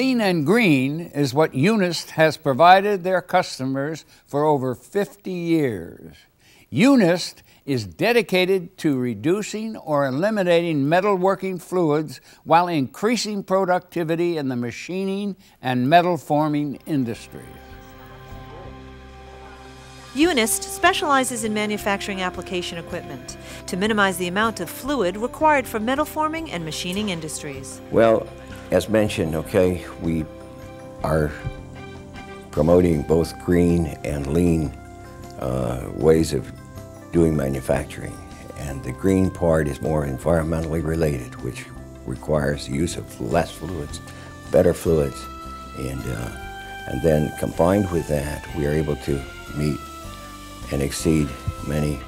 Lean and green is what Unist has provided their customers for over 50 years. Unist is dedicated to reducing or eliminating metalworking fluids while increasing productivity in the machining and metal forming industries. Unist specializes in manufacturing application equipment to minimize the amount of fluid required for metal forming and machining industries. Well, as mentioned, okay, we are promoting both green and lean uh, ways of doing manufacturing. And the green part is more environmentally related, which requires the use of less fluids, better fluids, and, uh, and then combined with that, we are able to meet and exceed many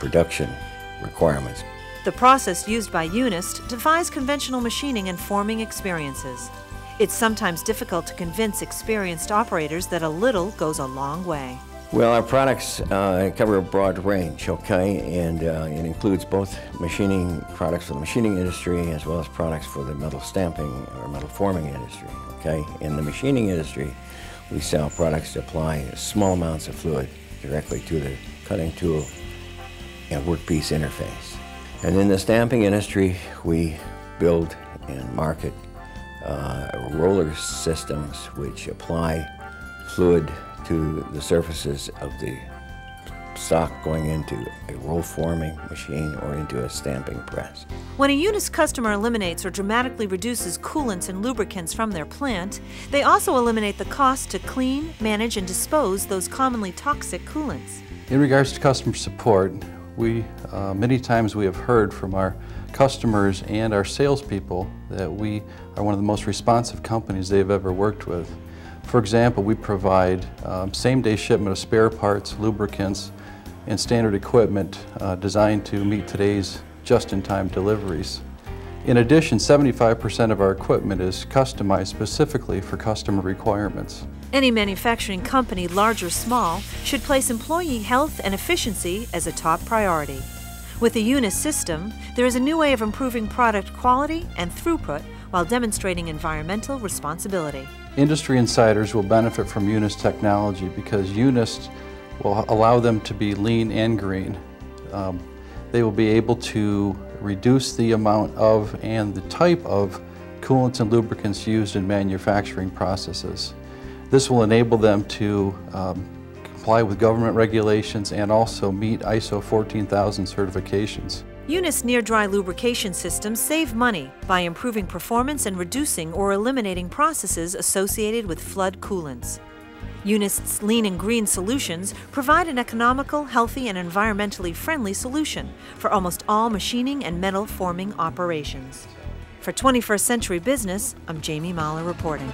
production requirements. The process used by Unist defies conventional machining and forming experiences. It's sometimes difficult to convince experienced operators that a little goes a long way. Well, our products uh, cover a broad range, okay, and uh, it includes both machining products for the machining industry as well as products for the metal stamping or metal forming industry, okay. In the machining industry, we sell products that apply small amounts of fluid directly to the cutting tool and workpiece interface. And in the stamping industry, we build and market uh, roller systems which apply fluid to the surfaces of the stock going into a roll forming machine or into a stamping press. When a Unist customer eliminates or dramatically reduces coolants and lubricants from their plant, they also eliminate the cost to clean, manage, and dispose those commonly toxic coolants. In regards to customer support, we uh, many times we have heard from our customers and our salespeople that we are one of the most responsive companies they've ever worked with. For example, we provide um, same-day shipment of spare parts, lubricants, and standard equipment uh, designed to meet today's just-in-time deliveries. In addition, 75% of our equipment is customized specifically for customer requirements. Any manufacturing company, large or small, should place employee health and efficiency as a top priority. With the Unist system, there is a new way of improving product quality and throughput while demonstrating environmental responsibility. Industry insiders will benefit from Unist technology because Unist will allow them to be lean and green. Um, they will be able to reduce the amount of and the type of coolants and lubricants used in manufacturing processes. This will enable them to um, comply with government regulations and also meet ISO 14000 certifications. Unist near-dry lubrication systems save money by improving performance and reducing or eliminating processes associated with flood coolants. Unist's lean and green solutions provide an economical, healthy, and environmentally friendly solution for almost all machining and metal forming operations. For 21st Century Business, I'm Jamie Mahler reporting.